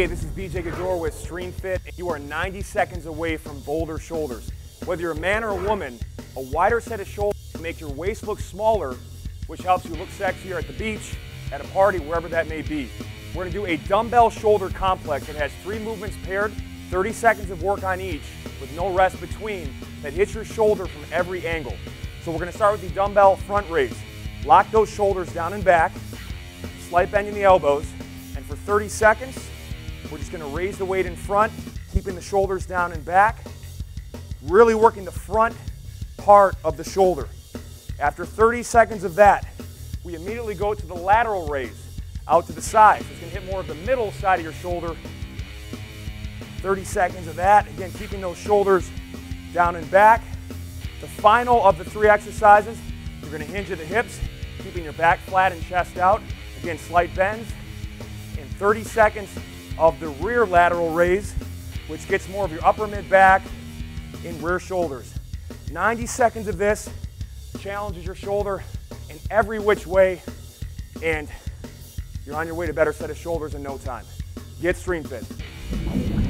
Hey, this is BJ Gaddour with StreamFit. You are 90 seconds away from bolder shoulders. Whether you're a man or a woman, a wider set of shoulders can make your waist look smaller, which helps you look sexier at the beach, at a party, wherever that may be. We're gonna do a dumbbell shoulder complex that has three movements paired, 30 seconds of work on each, with no rest between, that hits your shoulder from every angle. So we're gonna start with the dumbbell front raise. Lock those shoulders down and back, slight bend in the elbows, and for 30 seconds, we're just gonna raise the weight in front, keeping the shoulders down and back, really working the front part of the shoulder. After 30 seconds of that, we immediately go to the lateral raise out to the side. So it's gonna hit more of the middle side of your shoulder. 30 seconds of that. Again, keeping those shoulders down and back. The final of the three exercises, you're gonna hinge at the hips, keeping your back flat and chest out. Again, slight bends. In 30 seconds, of the rear lateral raise, which gets more of your upper mid back and rear shoulders. 90 seconds of this challenges your shoulder in every which way, and you're on your way to better set of shoulders in no time. Get stream StreamFit.